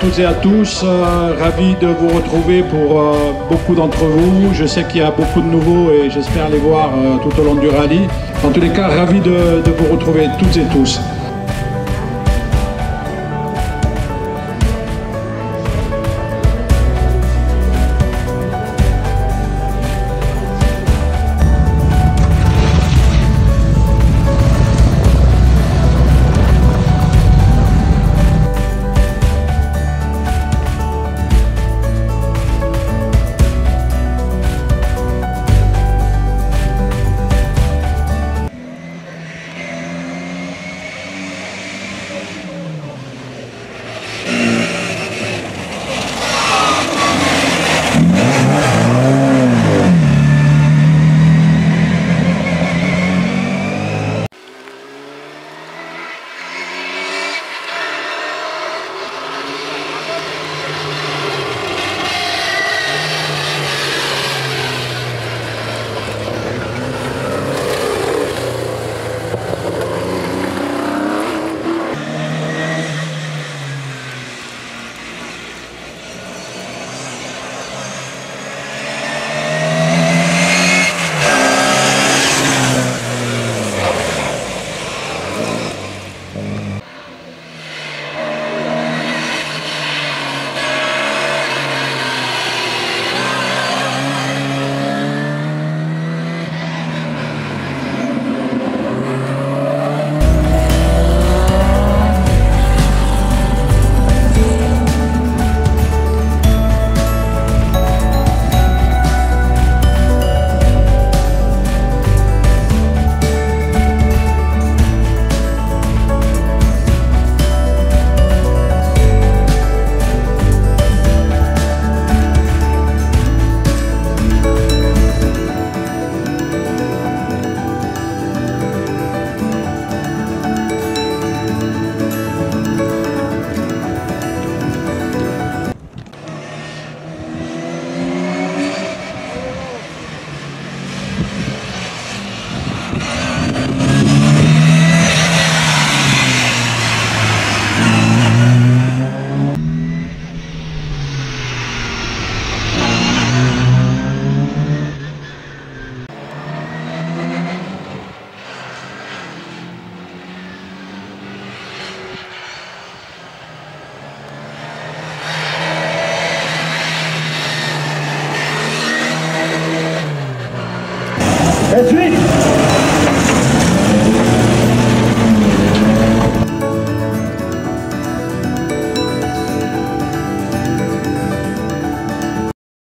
toutes et à tous. Euh, ravi de vous retrouver pour euh, beaucoup d'entre vous. Je sais qu'il y a beaucoup de nouveaux et j'espère les voir euh, tout au long du rallye. En tous les cas, ravi de, de vous retrouver toutes et tous. That's it.